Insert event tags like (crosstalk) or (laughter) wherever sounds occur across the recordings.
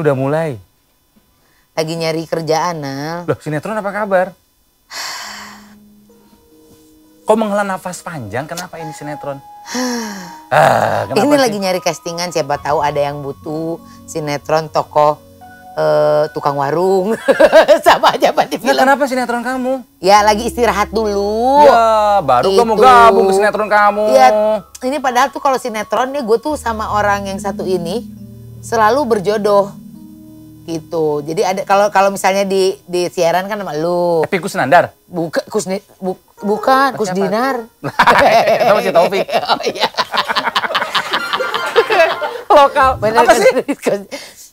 Ini udah mulai. Lagi nyari kerjaan, Nal. Loh, sinetron apa kabar? Kok menghela nafas panjang? Kenapa ini sinetron? (sighs) ah, kenapa Ini sih? lagi nyari castingan, siapa tahu ada yang butuh sinetron tokoh eh, tukang warung. (laughs) Sama aja Pak di Ya, film. kenapa sinetron kamu? Ya lagi istirahat dulu. Ya, baru kamu Itu. gabung ke sinetron kamu. Iya, ini padahal tuh kalau sinetron nih gue tuh sama orang yang satu ini selalu berjodoh gitu. Jadi ada kalau kalau misalnya di di siaran kan sama lu. Epi Kusnandar. Buka Kusni, bu, bukan? Kusdinar. (laughs) Itu masih Taufik. (laughs) oh iya. (laughs) Lokal. Bener, Apa sih?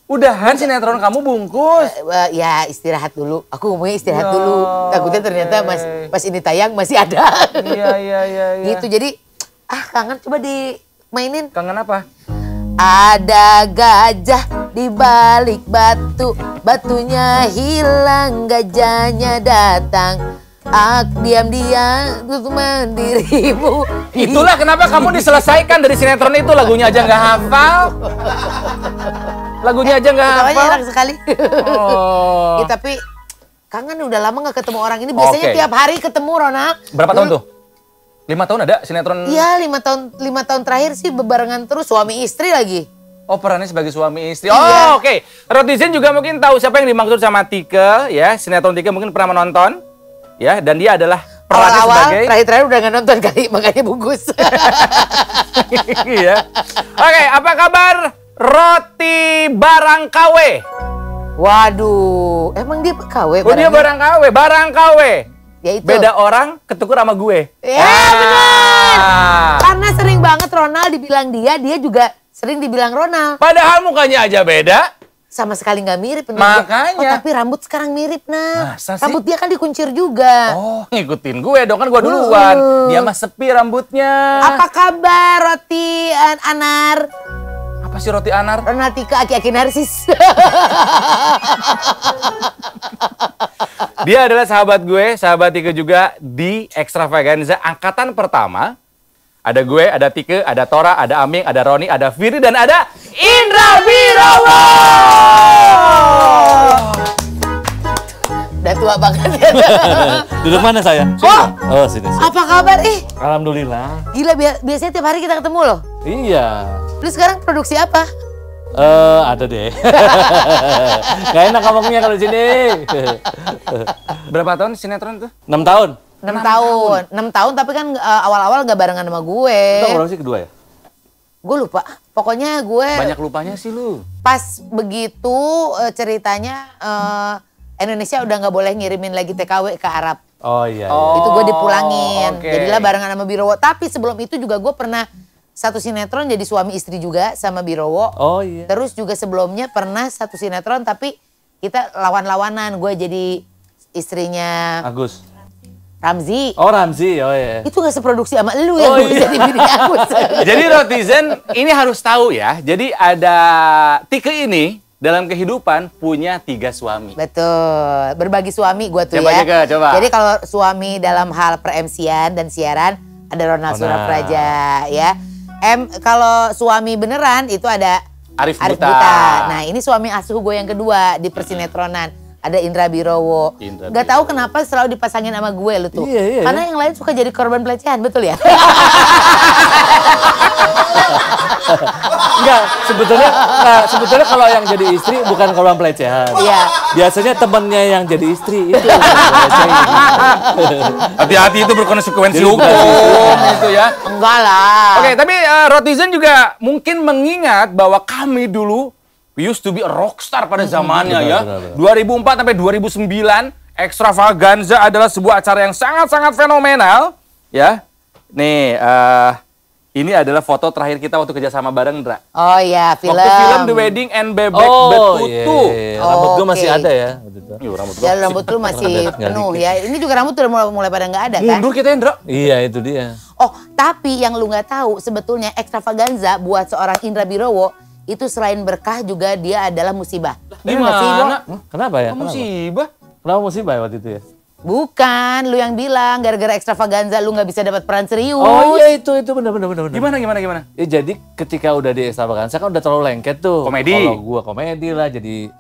Udahan sinetron kamu bungkus. Eh, ya istirahat dulu. Aku ngomongnya istirahat Ya, dulu. Takutnya ternyata mas pas ini tayang masih ada. Iya, iya, iya, iya. Gitu jadi ah kangen coba dimainin. Kangen apa? Ada gajah di balik batu, batunya hilang, gajahnya datang. Ak diam-diam tutup mandirimu. Itulah kenapa kamu diselesaikan dari sinetron itu lagunya aja nggak hafal. Lagunya aja nggak hafal. enak sekali. Oh. Ya, tapi kangen udah lama nggak ketemu orang ini. Biasanya Oke. tiap hari ketemu Ronald. Berapa tahun tuh? Lima tahun ada sinetron? Iya lima tahun lima tahun terakhir sih bebarengan terus suami istri lagi. Oh perannya sebagai suami istri. Oh Iya. oke. Rotizen juga mungkin tahu siapa yang dimaksud sama Tike ya. Sinetron Tike mungkin pernah menonton. Ya dan dia adalah perannya Awal-awal sebagai. terakhir-terakhir udah nggak nonton (laughs) kali makanya bungkus. (laughs) Iya. Oke apa kabar Roti Barang KW? Waduh, emang dia KW Oh dia? Barang KW, Barang KW. Ya itu. Beda orang ketukur sama gue. Ya Ah. benar. Karena sering banget Ronald dibilang dia, dia juga sering dibilang Ronald. Padahal mukanya aja beda. Sama sekali nggak mirip. Makanya. Oh tapi rambut sekarang mirip nah. Masa sih? Rambut dia kan dikuncir juga. Oh, ngikutin gue dong kan gue duluan. Dia mah sepi rambutnya. Apa kabar roti An- Anar? Apa sih roti anar? Ronald Tika Aki-Aki Narsis. (laughs) Dia adalah sahabat gue, sahabat Tike juga di Extravaganza angkatan pertama. Ada gue, ada Tike, ada Tora, ada Aming, ada Roni, ada Firi, dan ada Indra Birawa! Udah tua banget. (laughs) Duduk mana saya? Oh! Oh, sini. sini. Apa kabar? Eh, Alhamdulillah. gila bia- biasanya tiap hari kita ketemu loh. Iya. Lu sekarang produksi apa? Eh, ada deh. (laughs) Gak enak ngomongnya kalau di sini. Berapa tahun sinetron tuh? 6 tahun. 6 tahun. 6 tahun tapi kan eh, awal-awal gak barengan sama gue. Itu produksi kedua ya? Gue lupa. Pokoknya gue Banyak lupanya sih lu. pas begitu eh, ceritanya eh, Indonesia udah nggak boleh ngirimin lagi TKW ke Arab. Oh iya. Oh. itu gue dipulangin. oke. Jadilah barengan sama Birowo. Tapi sebelum itu juga gue pernah satu sinetron jadi suami istri juga sama Birowo. Oh iya. Terus juga sebelumnya pernah satu sinetron tapi kita lawan-lawanan. Gue jadi istrinya Agus. Ramzi. Oh Ramzi. Oh iya. Itu gak seproduksi sama lu yang Oh, iya. (laughs) jadi bini Agus. Jadi Rotizen ini harus tahu ya. Jadi ada Tike ini dalam kehidupan punya tiga suami. Betul. Berbagi suami gue tuh Coba ya. juga, coba. Jadi kalau suami dalam hal per-MC-an dan siaran ada Ronald Ronald. Surapraja ya. M kalau suami beneran itu ada Arif Buta. Nah, ini suami asuh gue yang kedua di persinetronan. Ada Indra Birowo. Indra Gak tahu kenapa selalu dipasangin sama gue lu tuh. Iya, iya, Karena yang lain suka jadi korban pelecehan, betul ya? Enggak, sebetulnya enggak, sebetulnya kalau yang jadi istri bukan korban pelecehan. Iya. Biasanya temennya yang jadi istri itu. Hati-hati itu berkonsekuensi hukum itu ya. Enggak lah. Oke, tapi uh, Rotizen juga mungkin mengingat bahwa kami dulu we used to be a rockstar pada zamannya ya. benar, benar. 2004 sampai 2009, Extravaganza adalah sebuah acara yang sangat-sangat fenomenal ya. Nih, eh, ini adalah foto terakhir kita waktu kerjasama bareng, Dra. Oh iya, film. Waktu film The Wedding and Bebek Oh Betutu. iya. Rambut gue masih Oke. ada ya. waktu itu. Ih, rambut Ya gua. rambut lu masih penuh ya. Ini juga rambut udah mulai, mulai pada nggak ada kan? Mundur kita, Indra. Iya itu dia. Oh, tapi yang lu nggak tahu sebetulnya extravaganza buat seorang Indra Birowo itu selain berkah juga dia adalah musibah. Gimana? Kenapa ya? Kenapa? musibah? Kenapa musibah ya waktu itu ya? Bukan, lu yang bilang gara-gara ekstravaganza lu nggak bisa dapat peran serius. Oh iya itu itu benar benar benar. Gimana gimana gimana? Ya, jadi ketika udah di ekstravaganza kan udah terlalu lengket tuh. Komedi. Kalau gua komedi lah jadi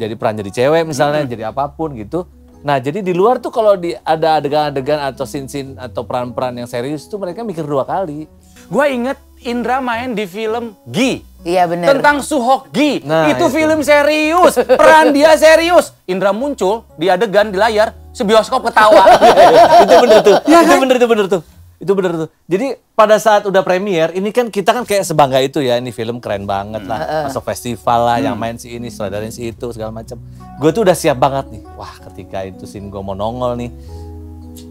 jadi peran jadi cewek misalnya, jadi apa pun gitu. Nah, jadi di luar tuh kalau di ada adegan-adegan atau scene-scene atau peran-peran yang serius tuh mereka mikir dua kali. Gua inget Indra main di film Gi. Iya bener. Tentang Suhok Gi. Nah, itu, itu. film serius. Peran dia serius. Indra muncul di adegan di layar, sebioskop ketawa. (laughs) itu bener tuh. itu bener itu bener tuh. Itu bener tuh. Jadi pada saat udah premier, ini kan kita kan kayak sebangga itu ya, ini film keren banget lah, masuk festival lah, yang main si ini, saudaranya si itu segala macam. Gue tuh udah siap banget nih. Wah, ketika itu scene gue mau nongol nih.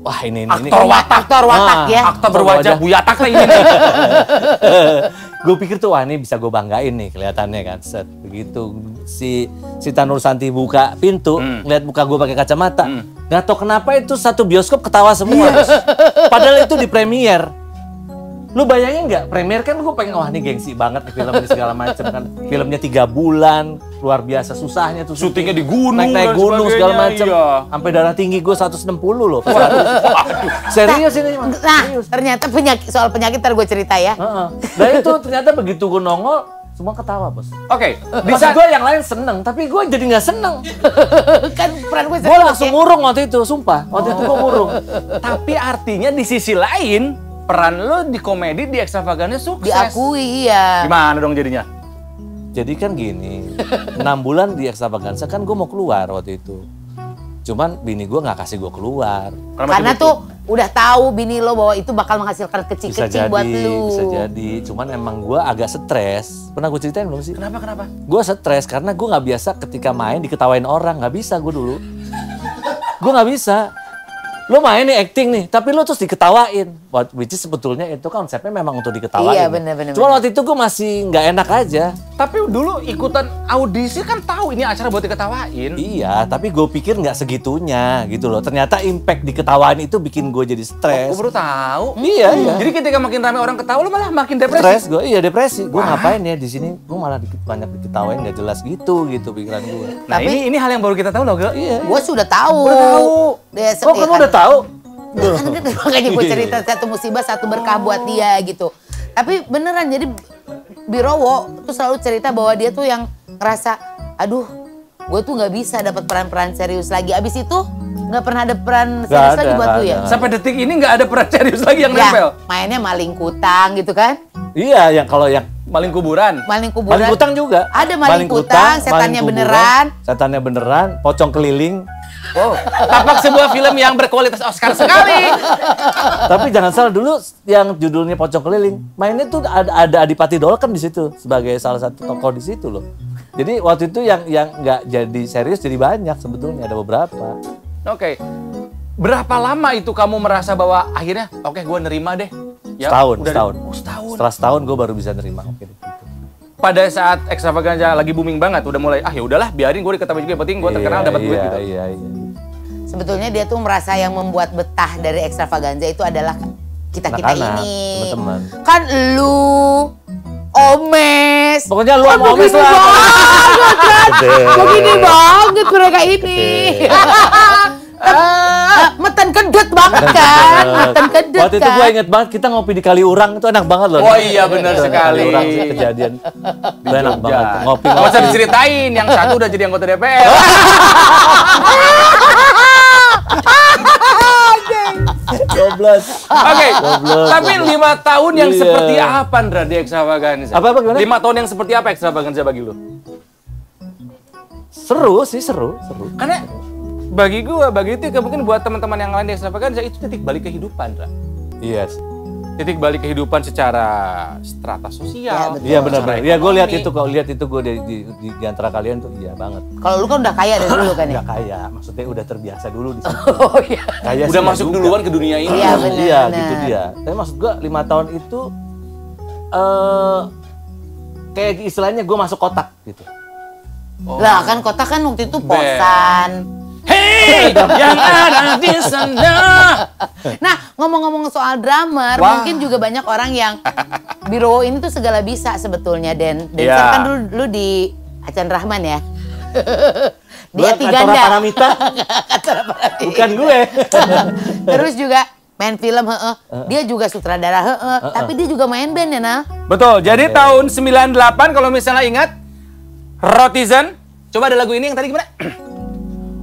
Wah, ini ini Aktor watak. Aktor watak Ah, ya. Aktor berwajah buyatak lah ini. (laughs) Gue pikir tuh wah ini bisa gue banggain nih kelihatannya kan. Set begitu. Si si Tanur Santi buka pintu ngeliat muka gue pakai kacamata. Nggak tau kenapa itu satu bioskop ketawa semua (laughs) padahal itu di premier lu bayangin nggak premier kan gue pengen wah ini gengsi banget nih film ini segala macam kan filmnya tiga bulan luar biasa susahnya tuh Syutingnya di gunung naik naik gunung segala macam iya. sampai darah tinggi gue 160 loh serius ini Mas. Nah, serius ternyata penyakit soal penyakit ntar gue cerita ya. Heeh. Dan itu ternyata begitu gue nongol, semua ketawa bos. Oke, Di bisa gue yang lain seneng, tapi gue jadi nggak seneng. (laughs) kan peran gue Gue langsung murung waktu itu, sumpah. Waktu itu gue murung. tapi artinya di sisi lain peran lo di komedi di ekstravaganza sukses. diakui iya. Gimana dong jadinya? Jadi kan gini, enam bulan di ekstravaganza kan gue mau keluar waktu itu. Cuman bini gue nggak kasih gue keluar. Karena tuh udah tahu bini lo bahwa itu bakal menghasilkan kecil-kecil buat lu. bisa jadi. Cuman emang gue agak stres. Pernah gue ceritain belum sih? Kenapa kenapa? Gue stres karena gue nggak biasa ketika main diketawain orang. Nggak bisa gue dulu. Gue nggak bisa. Lo main nih acting nih, tapi lo terus diketawain. What- Which is sebetulnya itu konsepnya memang untuk diketawain. Iya, bener, Cuma waktu itu gue masih nggak enak aja. Tapi dulu ikutan audisi kan tahu ini acara buat diketawain. Iya, tapi gue pikir nggak segitunya gitu loh. Ternyata impact diketawain itu bikin gue jadi Gue stres. baru tahu. Iya, iya. Jadi ketika makin ramai orang ketawa lo malah makin Stres depresi. gue, iya depresi. Gue ngapain ya di sini? Gue malah dikit banyak diketawain nggak jelas gitu gitu pikiran gue. Nah Tapi- ini ini hal yang baru kita tahu loh, Ge. Iya. Gue sudah tahu. Udah tahu. Oh, kamu kan- udah tahu? Kan makanya gue cerita satu musibah satu berkah buat dia gitu. Tapi beneran jadi Birowo tuh selalu cerita bahwa dia tuh yang ngerasa, aduh, gue tuh nggak bisa dapat peran-peran serius lagi. Abis itu nggak pernah ada peran serius ada, lagi buat nggak lu ya. ada. Sampai detik ini nggak ada peran serius lagi yang nempel. Ya, mainnya maling kutang gitu kan? Iya, yang kalau yang Maling kuburan. Maling kuburan. maling kutang juga. Ada maling kutang, setannya maling kuburan, beneran. Setannya beneran, pocong keliling. Oh, tapak sebuah film yang berkualitas Oscar sekali. Tapi jangan salah dulu yang judulnya pocong keliling, mainnya tuh ada ada Adipati Dolken di situ sebagai salah satu tokoh di situ loh. Jadi waktu itu yang yang nggak jadi serius jadi banyak sebetulnya ada beberapa. Oke. Berapa lama itu kamu merasa bahwa akhirnya oke gue nerima deh. setahun, Ya, udah- setahun. Oh, setahun. Setelah setahun gue baru bisa nerima. Oke. gitu. Pada saat ekstravaganza lagi booming banget, udah mulai ah ya udahlah biarin gue diketahui juga, yang penting gue terkenal Iya, dapat duit iya, gitu. Iya, iya. Sebetulnya dia tuh merasa yang membuat betah dari ekstravaganza itu adalah kita-kita Anak-anak, ini. teman-teman. Kan lu, Omes. Pokoknya lu sama Kan Omes lah. kan. Begini banget mereka ini. Eh, Meten kedut banget kan. Meten kedut Waktu itu gue inget banget kita ngopi di Kaliurang itu enak banget loh. Oh iya, benar sekali. Kaliurang sih kejadian. Itu enak banget. Ngopi Nggak usah diceritain, yang satu udah jadi anggota DPR. (laughs) Goblas. Oke, tapi lima tahun yang Iya. seperti apa, Ndra, di ekstravaganza? Apa, apa, gimana? Lima tahun yang seperti apa ekstravaganza bagi lu? Seru sih, seru, seru. Karena bagi gua, bagi itu mungkin buat teman-teman yang lain di ekstravaganza itu titik balik kehidupan, Ndra. Iya. sih. Titik balik kehidupan secara strata sosial. betul. Iya benar-benar. Iya gue lihat itu kok lihat itu gue di, di, di, di antara kalian tuh iya banget. Kalau lu kan udah kaya dari dulu kan ya. Nggak kaya, maksudnya udah terbiasa dulu di situ. (laughs) Oh iya. Kaya Udah masuk juga. duluan ke dunia ini. Iya, benar, Iya gitu dia. Tapi maksud gue lima tahun itu eh kayak istilahnya gue masuk kotak gitu. Lah kan kota kan waktu itu posan. Hei, (laughs) yang ada di sana. Nah, ngomong-ngomong soal drummer, Wah. mungkin juga banyak orang yang Biro ini tuh segala bisa sebetulnya Den. Den Iya. kan dulu, dulu di Acan Rahman ya. (laughs) Dia tiga ganda. (laughs) Paramita. Bukan gue. Terus juga main film, heeh. Dia juga sutradara, heeh. Tapi dia juga main band ya, Nah. Betul. Jadi tahun 98 kalau misalnya ingat Rotizen. Coba ada lagu ini yang tadi gimana? (clears throat)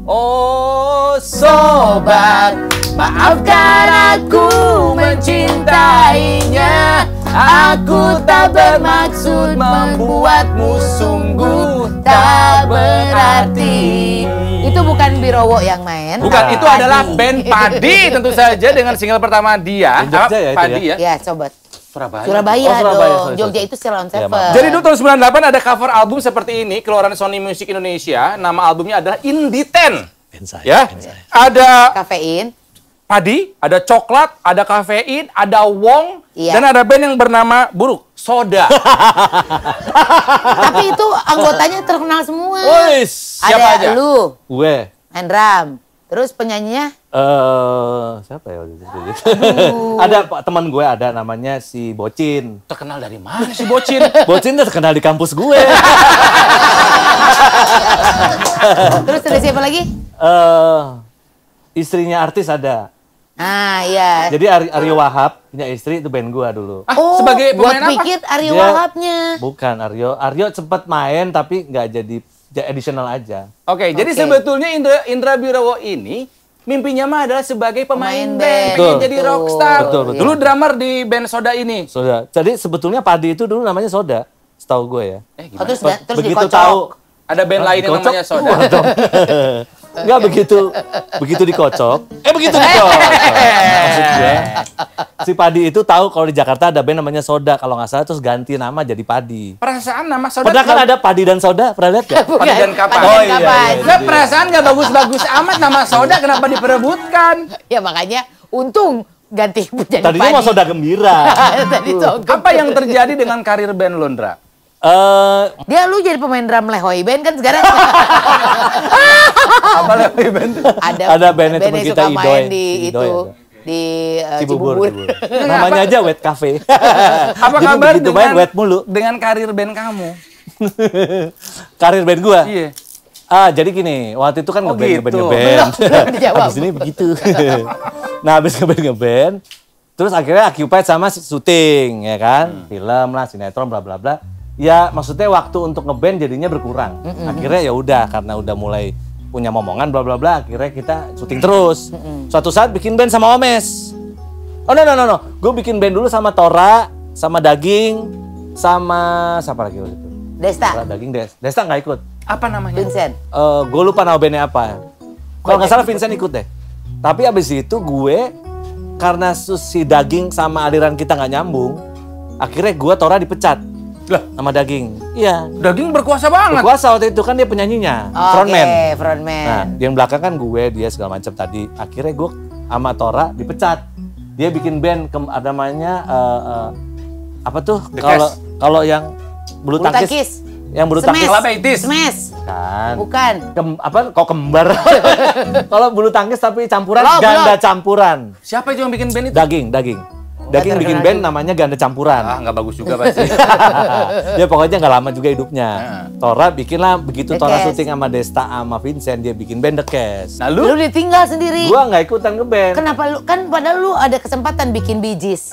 oh sobat, maafkan aku mencintainya. Aku tak bermaksud membuatmu sungguh tak berarti. Itu bukan Birowo yang main. Bukan, itu adalah band Padi tentu saja dengan single pertama dia. Jogja ya itu Padi ya. Ya, sobat. Surabaya. Surabaya, Oh, Surabaya, dong. sorry, Jogja sorry. itu Ceylon Ya, Seven. maaf. Jadi dulu tahun 98 ada cover album seperti ini, keluaran Sony Music Indonesia. Nama albumnya adalah Indie Ten. Ya, ada kafein. padi, ada coklat, ada kafein, ada wong, Iya. dan ada band yang bernama Buruk, Soda. Tapi itu anggotanya terkenal semua. Wis. Siapa ada aja? lu, Gue. main drum. Terus penyanyinya eh siapa ya waktu itu? (laughs) ada pak teman gue ada namanya si Bocin. Terkenal dari mana sih Bocin? (laughs) Bocin tuh terkenal di kampus gue. (laughs) Terus ada siapa lagi? Eh istrinya artis ada. Ah, iya. Jadi Ari- Aryo Wahab punya istri itu band gue dulu. Ah, oh, sebagai gua pemain apa? pikir Wahabnya. Bukan Aryo. Aryo sempat main tapi nggak jadi ja- additional aja. Oke, jadi Oke. sebetulnya Indra, Indra Birawo ini mimpinya mah adalah sebagai pemain, Pemain band, band. pengen Betul. jadi rockstar. Betul, betul. Dulu drummer di band Soda ini. Soda. Jadi sebetulnya Padi itu dulu namanya Soda, setahu gue ya. Eh, Oh, terus, terus Begitu dikocok. tahu Ada band lain yang namanya Soda. (laughs) Enggak begitu begitu dikocok. Eh begitu dikocok. Maksud gue, si Padi itu tahu kalau di Jakarta ada band namanya Soda kalau nggak salah terus ganti nama jadi Padi. Perasaan nama Soda Pernah kan ada Padi dan Soda? Pernah lihat gak? Padi dan kapan? Oh, iya, iya, Nggak, perasaan nggak bagus-bagus amat nama Soda kenapa diperebutkan? Ya makanya untung ganti jadi Tadinya mau Padi. Soda Gembira. (laughs) Tadi. Apa yang terjadi dengan karir band Londra? Eh Dia lu jadi pemain drum Lehoy Band kan sekarang (laughs) Apa lagi band? ada Ada teman yang kita, suka main Idoy. di Idoy itu di uh, Cibubur. Cibubur. Cibubur. (laughs) Namanya aja Wet Cafe. (laughs) Apa Jadi kabar begitu dengan, main wet mulu. dengan karir band kamu? Karir band gua. Iya. Ah, jadi gini, waktu itu kan Oh, ngeband, ngeband, gitu. ngeband. Dijawab. Habis ini begitu. nah, habis ngeband, ngeband, terus akhirnya occupied sama syuting, ya kan? Hmm. Film lah, sinetron, bla bla bla. Ya, maksudnya waktu untuk ngeband jadinya berkurang. Akhirnya ya udah, karena udah mulai punya momongan, bla bla bla. Akhirnya kita syuting terus. Suatu saat bikin band sama Omes. Oh no no no no, gue bikin band dulu sama Tora, sama Daging, sama siapa lagi waktu itu? Desta, Tora, Daging, Des. Desta nggak ikut Apa namanya? Vincent. eh gue lupa nama bandnya apa. Kalau nggak salah Vincent ikut deh. Tapi abis itu gue karena sus- si daging sama aliran kita nggak nyambung, akhirnya gue Tora dipecat Lah, sama daging. Iya. daging berkuasa banget. Berkuasa waktu itu kan dia penyanyinya, Oke, frontman. frontman. Nah, yang belakang kan gue, dia segala macam tadi. Akhirnya gue sama Tora dipecat. Dia bikin band ke, ada namanya eh, eh, apa tuh? Kalau kalau yang bulu Bulu tangkis, tangkis. yang bulu Smash. tangkis Kelabaitis. Smash. kan. Bukan. Kem- apa kok kembar? (laughs) Kalau bulu tangkis tapi campuran Belum, ganda belum. campuran. Siapa itu yang bikin band itu? Daging, daging. Daging bikin band namanya ganda campuran. Ah, nggak bagus juga pasti. (laughs) ya pokoknya nggak lama juga hidupnya. Tora bikinlah begitu The Tora Cast. syuting sama Desta sama Vincent dia bikin band The Cast. Nah, Lu lu ditinggal sendiri. Gua nggak ikutan ngeband. Kenapa lu kan padahal lu ada kesempatan bikin bijis.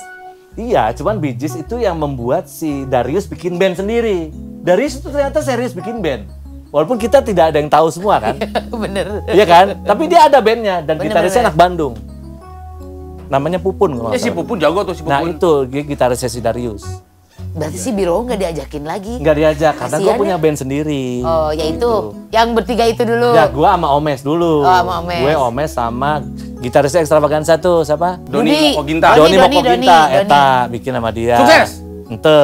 Iya, cuman Bijis itu yang membuat si Darius bikin band sendiri. Darius itu ternyata serius bikin band. Walaupun kita tidak ada yang tahu semua kan. (laughs) Bener. Iya kan? Tapi dia ada bandnya dan Bener, gitarisnya bener. anak Bandung. Namanya Pupun kalau ya nggak si. Pupun jago tuh si Pupun. Nah itu gitarisnya si Darius. Berarti si Biro nggak diajakin lagi. Nggak diajak karena gue punya ya. band sendiri. Oh, yaitu yang bertiga itu dulu. Ya gua sama Omes dulu. Oh, sama Omes. Gue Omes sama gitarisnya Extravaganza tuh siapa? Doni Mokoginta. Doni, Mokoginta, Doni. Eta bikin sama dia. Sukses? Ente.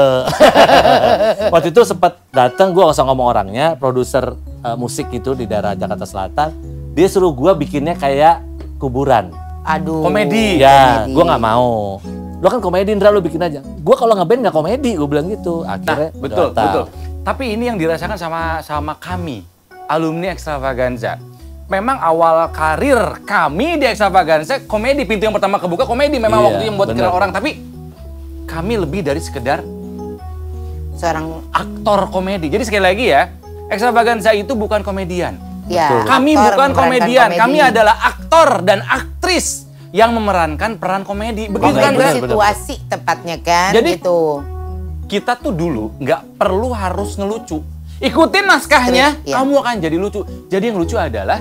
(laughs) Waktu itu sempat datang gua nggak usah ngomong orangnya, produser eh, musik gitu di daerah Jakarta Selatan. Dia suruh gua bikinnya kayak kuburan. Aduh. Komedi. Ya, komedi. gua nggak mau. Lo kan komedi Indra lu bikin aja. Gua kalau ngeband nggak komedi, gue bilang gitu. Nah, Akhirnya betul, datang. betul. Tapi ini yang dirasakan sama sama kami, alumni Extravaganza. Memang awal karir kami di Extravaganza komedi, pintu yang pertama kebuka komedi memang Iya, waktu yang buat kira orang, tapi kami lebih dari sekedar Seorang aktor komedi. Jadi sekali lagi ya, Extravaganza itu bukan komedian. Ya, Kami aktor bukan komedian, komedi. kami adalah aktor dan aktris yang memerankan peran komedi. Begitu kan, situasi tepatnya kan Jadi- gitu. Kita tuh dulu nggak perlu harus ngelucu. Ikutin naskahnya, Skrip, iya. kamu akan jadi lucu. Jadi yang lucu adalah.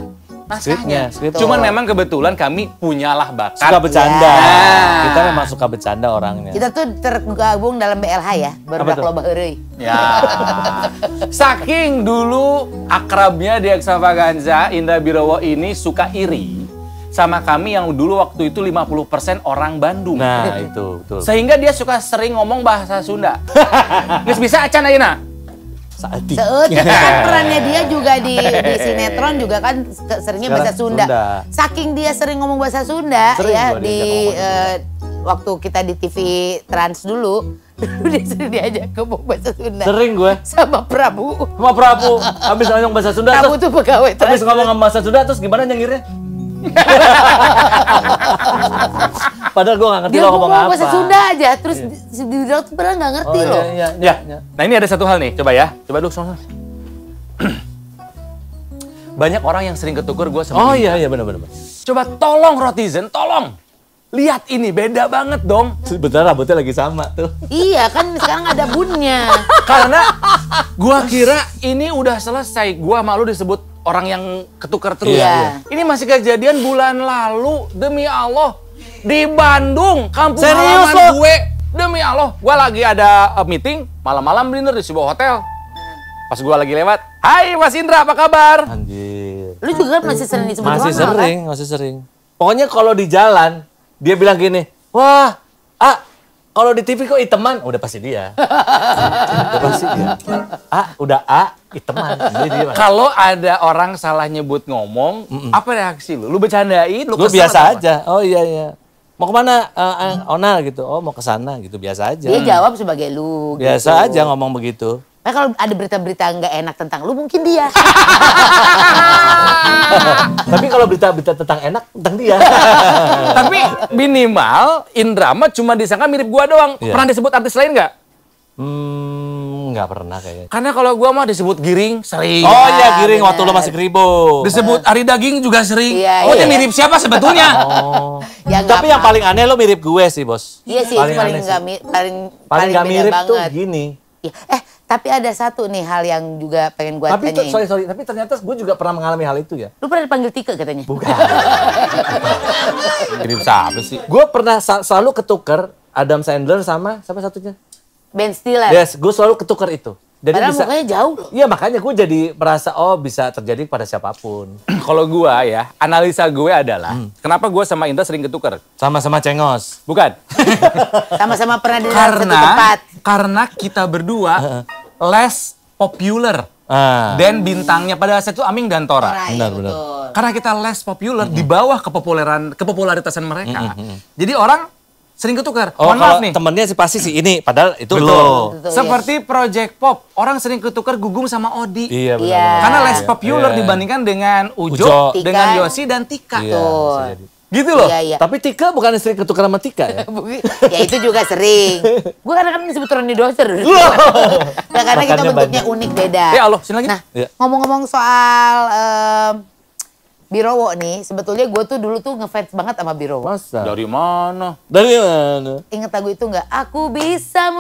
Skripnya, skrip. Cuman memang kebetulan kami punyalah bakat. Suka bercanda. Ya. Kita memang suka bercanda orangnya. Kita tuh tergabung dalam BLH ya, berdak tuh? loba heureuy. Ya. Saking dulu akrabnya di Extravaganza, Indra Birowo ini suka iri sama kami yang dulu waktu itu 50% orang Bandung. Nah, itu betul. Sehingga dia suka sering ngomong bahasa Sunda. (laughs) Nggak bisa acan ayeuna. Seut, kan (laughs) perannya dia juga di, di sinetron juga kan se- seringnya bahasa Sekarang Sunda. Sunda. Saking dia sering ngomong bahasa Sunda Sering ya di eh, waktu kita di TV Trans dulu, (laughs) dulu dia sering diajak ngomong bahasa Sunda. Sering gue. Sama Prabu. Sama Prabu. Habis ngomong bahasa Sunda Prabu terus. tuh pegawai Habis ngomong bahasa Sunda terus gimana nyengirnya? Padahal gue gak ngerti Dia lo ngomong ngomong apa. bahasa Sunda aja, terus di, di Bidal tuh pernah nggak Oh, ngerti iya, loh. iya, Ya. iya. Nah ini ada satu hal nih, coba ya. Coba dulu sama (clears throat) Banyak orang yang sering ketukur gue sama Oh iya, iya benar-benar. Coba tolong Rotizen, tolong. Lihat ini, beda banget dong. Sebentar rambutnya lagi sama tuh. Iya kan sekarang ada bunnya. (laughs) Karena gua kira ini udah selesai. Gua malu disebut orang yang ketukar terus. Iya. Ini masih kejadian bulan lalu, demi Allah. Di Bandung, kampung Serius halaman lo? gue. Demi Allah, gua lagi ada uh, meeting, malam-malam dinner di sebuah hotel. Pas gua lagi lewat, Hai Mas Indra, apa kabar? Anjir. Lu juga kan masih sering disebut Masih Ronald, sering, masih sering. Pokoknya kalau di jalan, dia bilang gini, wah, ah, kalau di TV kok iteman, udah pasti dia. udah pasti dia. Ah, udah A, iteman. Kalau ada orang salah nyebut ngomong, apa reaksi lu? Lu bercandain, lu kesel biasa apa? aja. Oh iya iya. Mau ke mana? Eh, eh, Onal gitu. Oh mau ke sana gitu. Biasa aja. Dia jawab sebagai lu. Biasa gitu. aja ngomong begitu. Nah, kalau ada berita-berita nggak enak tentang lu, mungkin dia. (laughs) Tapi kalau berita-berita tentang enak tentang dia. (laughs) Tapi minimal Indra mah cuma disangka mirip gua doang. Iya. Pernah disebut artis lain nggak? hmm, nggak pernah kayaknya. Karena kalau gua mah disebut giring sering. Oh iya bener. giring waktu lo masih kribo. Disebut Ari Daging juga sering. Iya, oh, iya. dia mirip siapa sebetulnya? (laughs) Oh. Ya, Tapi yang paling aneh lo mirip gue sih bos. Iya sih, paling paling aneh nggak paling Paling nggak beda mirip tuh gini. Iya. Eh, tapi ada satu nih hal yang juga pengen gua Tapi tanyain. sorry sorry, tapi ternyata gue juga pernah mengalami hal itu ya. Lu pernah dipanggil Tika katanya? Bukan. mirip siapa sih? gue pernah selalu ketuker Adam Sandler sama siapa satunya? Ben Stiller. Yes, gue selalu ketuker itu. Jadi Padahal bisa, mukanya jauh loh. Iya makanya gue jadi merasa oh bisa terjadi pada siapa pun. (clears throat) kalau gua ya, analisa gue adalah Hmm. kenapa gua sama Indra sering ketuker? Sama-sama cengos. Bukan. (laughs) Sama-sama pernah di satu karena tempat. karena kita berdua less popular. Ah. Dan bintangnya pada saat itu Aming dan Tora. Nah, benar, iya, benar. betul. Karena kita less popular di bawah kepopuleran kepopularitasan mereka. Jadi orang sering ketukar. Oh Mohon maaf nih. temennya sih pasti si ini, padahal itu Betul. lo. Betul, Seperti Project Pop, orang sering ketukar Gugum sama Odi. Iya benar. Iya. benar. Karena less popular Iya. dibandingkan dengan Ujo, Ujo. dengan. Yosi dan Tika. Iya, Betul. Gitu loh. Iya, iya. Tapi Tika bukan sering ketukar sama Tika ya? (laughs) ya itu juga sering. Gue kadang-kadang disebut Ronnie Doser. (laughs) nah, karena kita bentuknya banyak. unik beda. Ya Allah, sini lagi. Nah, Iya. ngomong-ngomong soal em, Birowo nih, sebetulnya gue tuh dulu tuh ngefans banget sama Birowo. Masa? Dari mana? Dari mana? Ingat lagu itu nggak? Aku bisa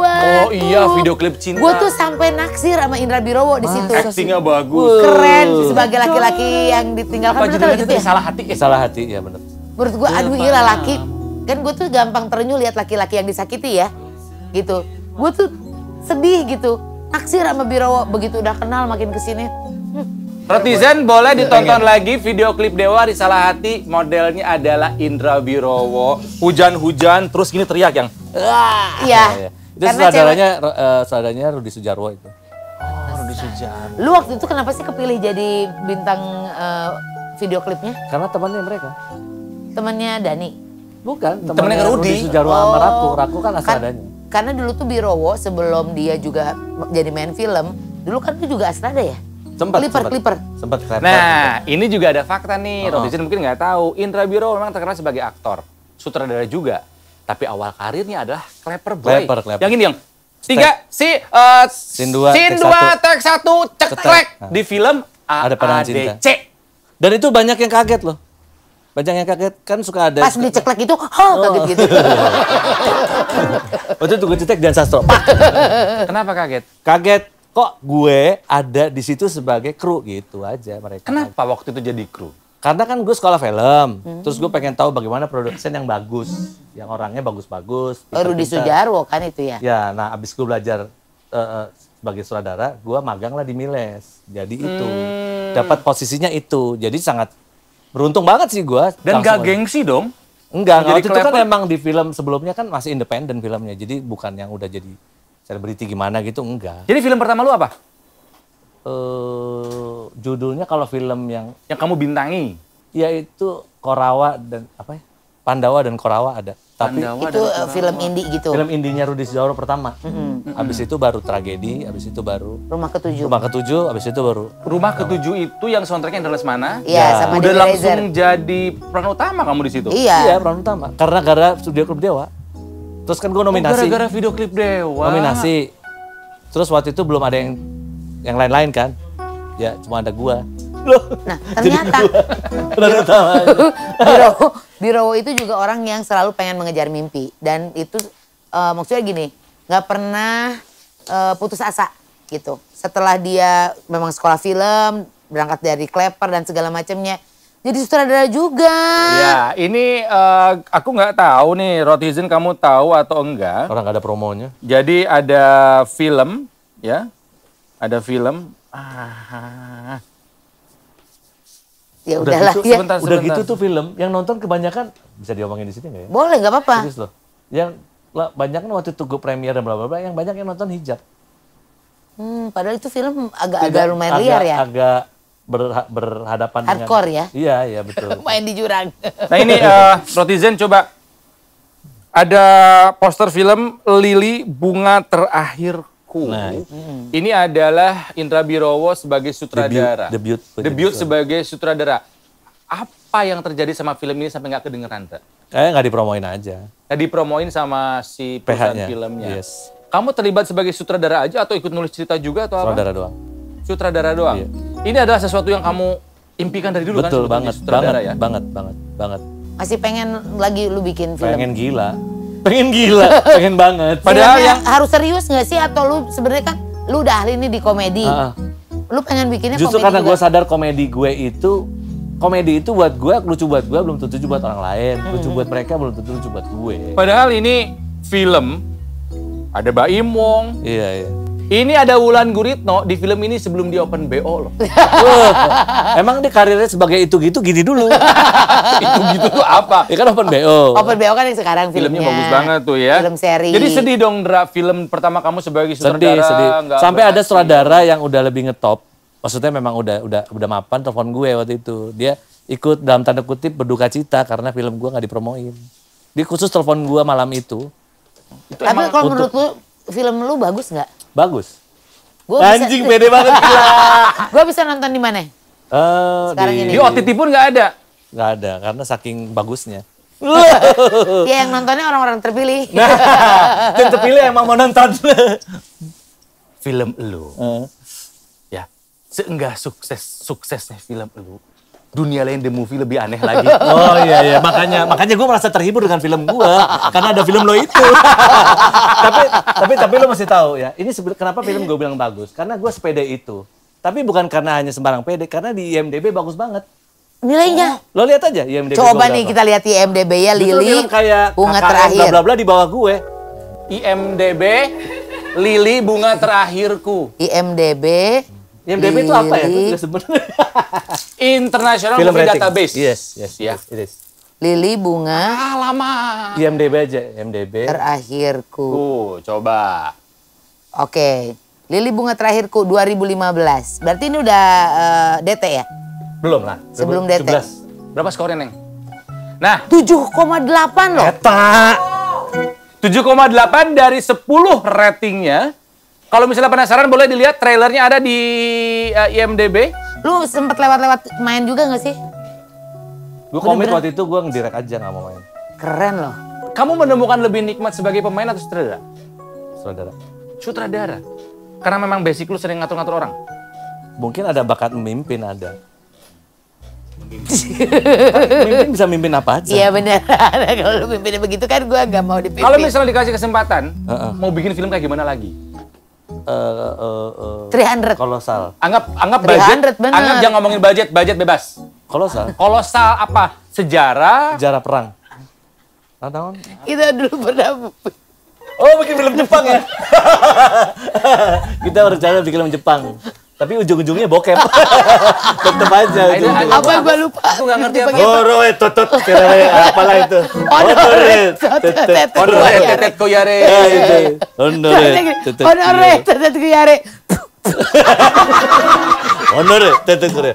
Oh iya, video klip cinta. Gue tuh sampai naksir sama Indra Birowo di situ. Actingnya bagus. Keren sebagai laki-laki yang ditinggalkan. Apa judulnya itu gitu ya? salah hati? Eh, Salah hati, ya benar. Menurut gue, aduh iya laki. Kan gue tuh gampang terenyuh lihat laki-laki yang disakiti ya. Gitu. Gue tuh sedih gitu. Naksir sama Birowo. Begitu udah kenal makin ke sini. Rotizen boleh ditonton lagi video klip Dewa di Salah Hati. Modelnya adalah Indra Birowo. Hujan-hujan, terus gini teriak yang. Iya. Itu Karena saudaranya, eh, saudaranya Rudi Sujarwo itu. cewek- Lu waktu itu kenapa sih kepilih jadi bintang eh, video klipnya? Karena temannya mereka. Temannya Dani. Bukan, Temannya ke Rudi. Sujarwo sama Oh. Raku. Raku kan Kan- asadanya. karena dulu tuh Birowo sebelum dia juga jadi main film, dulu kan dia juga asrada ya? Sempat, Clipper, sempat. clipper. Sempat rapper. Nah, ini juga ada fakta nih. Oh. Rotizen mungkin nggak tahu. Indra Birowo memang terkenal sebagai aktor. Sutradara juga. Tapi awal karirnya adalah Clapper Boy. Clapper, clapper. Yang ini yang... Tiga, si uh, Scene dua, scene take dua, satu. take satu, cekrek Cekrek. di film Ada pandangan cinta. AADC. Dan itu banyak yang kaget loh. Banyak yang kaget kan suka ada. Pas diceklek itu, oh kaget gitu. (laughs) Waktu itu gue cetek dan sastro. Pak, Kenapa kaget? kaget kok gue ada di situ sebagai kru gitu aja mereka. Kenapa waktu itu jadi kru? Karena kan gue sekolah film, terus gue pengen tahu bagaimana production yang bagus, yang orangnya bagus-bagus. Oh, Rudi. Sujarwo kan itu ya. Ya, nah abis gue belajar eh, eh, sebagai sutradara, gue magang lah di Miles. Jadi itu Hmm. dapat posisinya itu. Jadi sangat beruntung banget sih gue. Dan gak gengsi dong? Enggak, Jadi waktu itu kan clever. emang di film sebelumnya kan masih independen filmnya. Jadi bukan yang udah jadi selebriti gimana gitu, enggak. Jadi film pertama lu apa? Eh judulnya kalau film yang Yang kamu bintangi? yaitu Korawa dan apa ya? Pandawa dan Korawa ada. Tapi Pandawa Itu dan eh, film indie gitu. film indinya Rudi Sudjarwo pertama. Habis itu baru tragedi, habis itu baru Rumah ketujuh. rumah ketujuh, habis itu baru Rumah ketujuh itu yang soundtracknya adalah mana? Iya, Ya. sama Udah langsung Rezer. jadi peran utama kamu di situ? Iya. Iya, peran utama. Karena gara studio klub Dewa. Terus kan gue Oh, nominasi. Gara-gara video klip Dewa. nominasi. Terus waktu itu belum ada yang yang lain-lain kan? Ya, cuma ada gua. Loh. Nah, ternyata Peran utama. Birowo, itu juga orang yang selalu pengen mengejar mimpi dan itu eh, maksudnya gini, nggak pernah eh, putus asa gitu. Setelah dia memang sekolah film, berangkat dari Klepper dan segala macamnya, jadi sutradara juga. Ya, ini eh, aku nggak tahu nih, Rotizen kamu tahu atau enggak? Orang gak ada promonya. Jadi ada film, ya, ada film. Ah, Ya Udah udahlah gitu, ya. sebentar, Udah sebentar. gitu tuh film yang nonton kebanyakan bisa diomongin di sini nggak ya? Boleh nggak apa-apa. Serius loh. Yang lah, banyak kan waktu itu gue premier dan bla bla bla yang banyak yang nonton hijab. Hmm, padahal itu film agak-agak lumayan liar ya. Agak berha- berhadapan Hardcore dengan, ya? Iya, iya betul. (laughs) Main di jurang. Nah ini eh, Rotizen coba ada poster film Lili Bunga Terakhirku. Nah. Ini adalah Indra Birowo sebagai sutradara. Debut- debut Debut sebagai sutradara. Apa yang terjadi sama film ini sampai nggak kedengeran, Ra? Kayaknya nggak dipromoin aja. Tadi promoin sama si perusahaan PH-nya, filmnya. yes. Kamu terlibat sebagai sutradara aja atau ikut nulis cerita juga atau apa? Saudara doang. Sutradara doang. Iya. Ini adalah sesuatu yang kamu impikan dari dulu betul kan sebetulnya banget, sutradara banget, ya. banget, banget, banget. Masih pengen lagi lu bikin film. Pengen gila. Pengen gila, pengen banget. (laughs) Padahal Filmnya yang- harus serius nggak sih atau lu sebenarnya kan lu udah ahli nih di komedi. Ah, ah. Lu pengen bikinnya Justru komedi karena gue sadar komedi gue itu komedi itu buat gue lucu buat gue belum tentu lucu buat orang lain lucu buat mereka belum tentu lucu buat gue Padahal ini film ada Baim Wong. iya iya Ini ada Wulan Guritno di film ini sebelum di Open BO loh. (laughs) Wah, emang dia karirnya sebagai itu gitu gini dulu (laughs) Itu gitu tuh apa? ya kan open bo Open BO kan yang sekarang filmnya. Filmnya bagus banget tuh ya. Film seri. Jadi sedih dong Dra, film pertama kamu sebagai sedih sutradara. sedih nggak sampai ada berhasil. sutradara yang udah lebih ngetop maksudnya memang udah udah udah mapan telepon gue waktu itu dia ikut dalam tanda kutip berduka cita karena film gue nggak dipromoin dia khusus telepon gue malam itu Itu Tapi emang kalau menurut lu film lu bagus nggak? Bagus Gua bisa- anjing pede banget (laughs) gila Gue bisa nonton di mana? Eh, Sekarang di, ini. di OTT pun nggak ada. nggak ada karena saking bagusnya (laughs) Ya yang nontonnya orang-orang terpilih. Nah, (laughs) yang terpilih emang mau nonton. Film lu Eh, ya seenggak sukses suksesnya film lu. Dunia lain the movie lebih aneh lagi. (laughs) oh iya iya, makanya makanya gue merasa terhibur dengan film gue karena ada film lo itu. (laughs) tapi tapi tapi lo masih tahu ya, ini kenapa film gue bilang bagus? Karena gue sepede itu. Tapi bukan karena hanya sembarang pede, karena di IMDb bagus banget. Nilainya. Lo lihat aja IMDb. Coba gua nih kita lihat di IMDb ya Lili. film kayak bunga terakhir. bla bla bla di bawah gue. IMDb Lili bunga terakhirku. IMDb. IMDb itu apa ya? Itu sebenarnya. (laughs) International film Movie rating. Database. Yes, yes, Ya. yes, it is. Lili bunga Ah lama. IMDb aja, IMDb. terakhirku. Tuh, coba. Oke. Lili bunga terakhirku 2015. Berarti ini udah eh, DT ya? Belum lah. Sebelum DT. 17. Berapa skornya, Neng? Nah, 7,8 loh. Eta. 7,8 dari 10 ratingnya. Kalau misalnya penasaran boleh dilihat trailernya ada di eh, IMDb. Lu sempet lewat-lewat main juga gak sih? Gue komit waktu itu gue ngedirect aja nggak mau main. Keren loh. Kamu menemukan lebih nikmat sebagai pemain atau sutradara? Saudara. sutradara? Karena memang basic lu sering ngatur-ngatur orang. Mungkin ada bakat memimpin ada. Memimpin (laughs) bisa mimpin apa aja. Iya bener. (laughs) Kalau lu pimpinnya begitu kan gue gak mau dipimpin. Kalau misalnya dikasih kesempatan, Heeh. mau bikin film kayak gimana lagi? Eh, eh, eh, 300. kolosal. Anggap anggap 300, budget, bener. anggap jangan ngomongin budget, budget bebas. Kolosal. Kolosal apa? Sejarah. Sejarah perang. Nah, tahun. Kita dulu pernah Oh, bikin film Jepang ya? (laughs) Kita berencana bikin film Jepang. Tapi ujung-ujungnya bokep. (laughs) Tetep aja Itu ujung ada- apa gue lupa. Aku nggak ngerti apa. Goro eh totot apalah itu. Onore tetet. Honore, tetet koyare. Ya itu. Onore tetet. Honore, tetet kuyare. Onore tetet kira.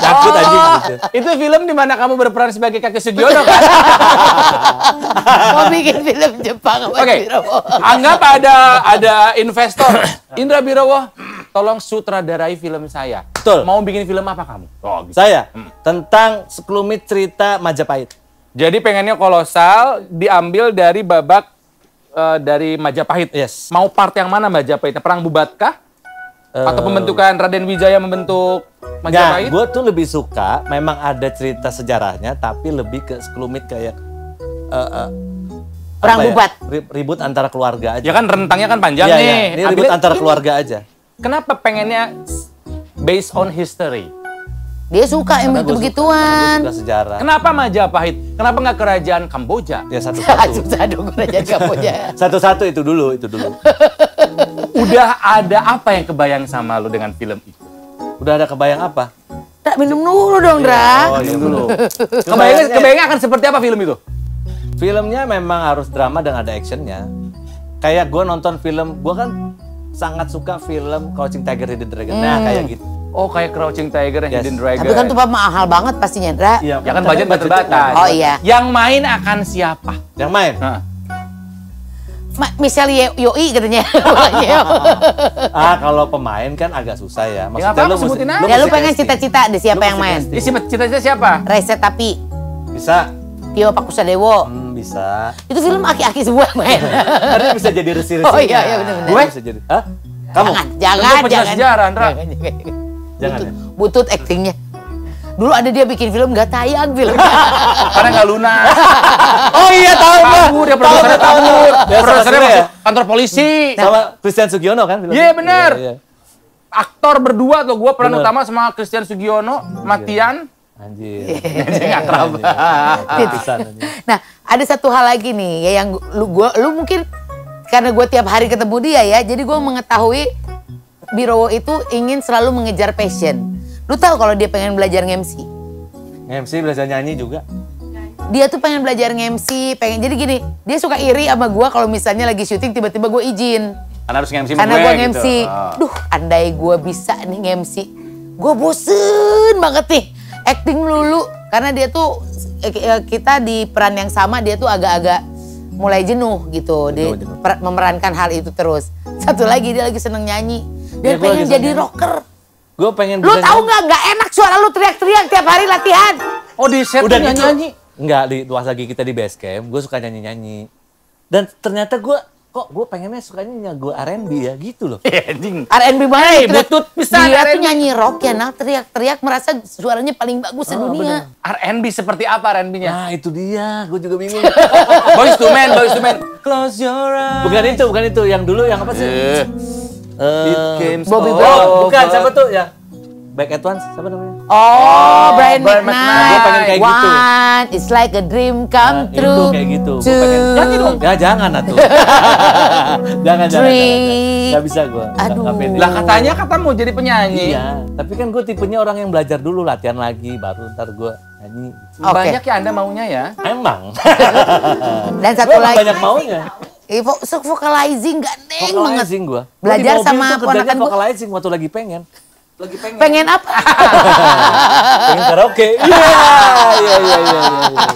Takut anjing gitu. Itu film di mana kamu berperan sebagai kakek Sugiono kan? (laughs) Mau bikin film Jepang sama Oke, Birowo. anggap ada ada investor Indra Birowo, tolong sutradarai film saya. Betul. Mau bikin film apa kamu? Oh, gitu. Saya tentang sekelumit cerita Majapahit. Jadi pengennya kolosal diambil dari babak eh, dari Majapahit. Yes. Mau part yang mana Majapahit? Perang Bubatkah? Atau pembentukan Raden Wijaya membentuk Nah, Majapahit? gue tuh lebih suka memang ada cerita sejarahnya, tapi lebih ke sekelumit kayak eh, eh, Perang ya, bubat. ri- Ribut antara keluarga aja. Ya kan rentangnya kan panjang Iya, nih. iya. Ini ribut Ambilnya- antara ini keluarga aja. Kenapa pengennya based on history? Dia suka yang Karena gua suka- sejarah. Kenapa Majapahit? Kenapa nggak kerajaan Kamboja? Ya satu-satu. (laughs) Dong kerajaan Kamboja. (laughs) Satu-satu itu dulu, itu dulu. (laughs) Udah ada apa yang kebayang sama lu dengan film itu? Udah ada kebayang apa? Tak minum dulu dong, Dra. Oh iya dulu. (laughs) Kebayangnya, kebayangnya akan seperti apa film itu? Filmnya memang harus drama dan ada actionnya. Kayak gue nonton film, gue kan sangat suka film Crouching Tiger, Hidden Dragon. Nah kayak gitu. Oh kayak Crouching Tiger Yes. Hidden Dragon. Tapi kan tuh mahal banget pastinya, Dra. Iya, Ya kan budget terbatas. Oh, iya. Yang main akan siapa? Yang main? Nah, Ma- Michelle Ye- Yoi katanya. (laughs) Ah, kalau pemain kan agak susah ya. Ya, apa-apa, sebutin aja. ya lu pengen cita-cita deh siapa Lu yang main. siapa- cita-cita siapa? Reza Tapi, Bisa. Tio Pakusadewo. Hmm, bisa. Itu film aki-aki semua yang main. (laughs) Karena bisa jadi resi-resi. Oh, iya, iya, bener-bener. Gue bisa jadi. Hah? Kamu? Jangan, jangan, Lu pecinta jangan. sejarah, Andra. Jangan, jangan, jangan. Jangan Butut, ya? butut actingnya. Dulu ada dia bikin film nggak tayang filmnya. (laughs) Karena nggak lunas. (laughs) Oh iya tahu gua. Kabur, dia produsernya Tahu, Produsernya masuk ya? kantor polisi. Sama Christian Sugiono kan? Iya, bener. Iya, iya. Aktor berdua tuh, gue peran Bener. utama sama Christian Sugiono, Matian. Anjir. (laughs) Pisan, anjir. Nah, ada satu hal lagi nih ya yang lu gua lu mungkin karena gue tiap hari ketemu dia ya, jadi gue mengetahui Birowo itu ingin selalu mengejar passion. Lu tahu kalau dia pengen belajar nge-MC? MC belajar nyanyi juga. Dia tuh pengen belajar nge-MC, pengen jadi gini, dia suka iri sama gue kalau misalnya lagi syuting tiba-tiba gue izin. Karena harus nge-MC Karena gue gue gitu. Oh. Duh, andai gue bisa nih nge-MC. Gue bosen banget nih acting melulu. Karena dia tuh eh, eh, kita di peran yang sama dia tuh agak-agak mulai jenuh gitu di Jenuh, per- memerankan hal itu terus. Satu lagi dia lagi seneng nyanyi dan gua pengen jadi seneng. rocker. Gue pengen Lu tahu nyanyi. nggak nggak enak suara lu teriak-teriak tiap hari latihan. Oh di set Udah tuh gitu. nyanyi-nyanyi. Enggak, di pas lagi kita di base camp, gue suka nyanyi-nyanyi. Dan ternyata gue, kok gue pengennya sukanya gue R&B ya, gitu loh. Iya. R&B mana Hey, butut pisan Dia tuh nyanyi rock ya, nah teriak-teriak merasa suaranya paling bagus Oh, sedunia. R&B seperti apa R&B-nya? Nah itu dia, gue juga bingung. (laughs) boys to men, boys to men. Close your eyes. bukan itu, bukan itu. Yang dulu yang apa sih? It came Bobby so Brown. oh, bukan, siapa tuh? Ya, Back at Once, siapa namanya? Oh, Brian Brian McKnight. McKnight. Gua pengen kayak gitu. One, it's like a dream come Nah, true. Itu kayak gitu. Gua Two, pengen nyanyi dong. Ya jangan atuh. (laughs) jangan, jangan, jangan, jangan. Gak bisa gue. Aduh. Lah katanya kata mau jadi penyanyi. Iya, tapi kan gue tipenya orang yang belajar dulu, latihan lagi, baru ntar gue nyanyi. Oke. Banyak ya Anda maunya ya. Emang. Dan satu Gue lagi. banyak maunya. Eh, vo- so vocalizing gandeng banget. Vocalizing gue. Belajar sama ponakan gua. vocalizing waktu lagi pengen. Lagi pengen. Pengen apa? (laughs) pengen karaoke. (laughs) Iya, iya, iya, iya. iya.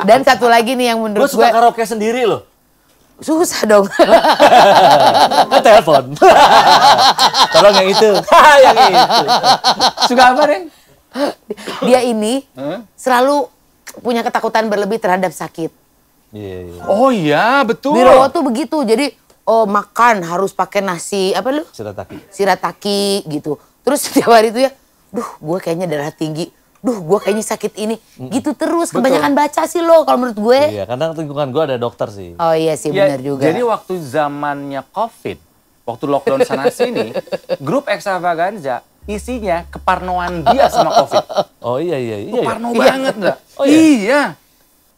Dan satu lagi nih yang Gue menurut suka gue karaoke sendiri loh. susah dong. (laughs) Kan telepon. Tolong yang itu. yang itu. Suka apa, Ren? Dia ini selalu punya ketakutan berlebih terhadap sakit. Iya, iya. Oh iya, betul. Birowo tuh begitu. Jadi oh makan harus pakai nasi apa lu? Shirataki. Sirataki gitu. Terus (laughs) setiap hari itu ya, duh gue kayaknya darah tinggi. Duh gue kayaknya sakit ini. Gitu terus. Kebanyakan baca sih lo kalau menurut gue. Iya, karena lingkungan gue ada dokter sih. Oh iya sih Ya, benar juga. Jadi waktu zamannya COVID, waktu lockdown sana (laughs) sini, grup extravaganza isinya keparnoan dia sama COVID. Oh iya, iya, iya. Lu iya. parno banget nggak? Oh, iya? iya.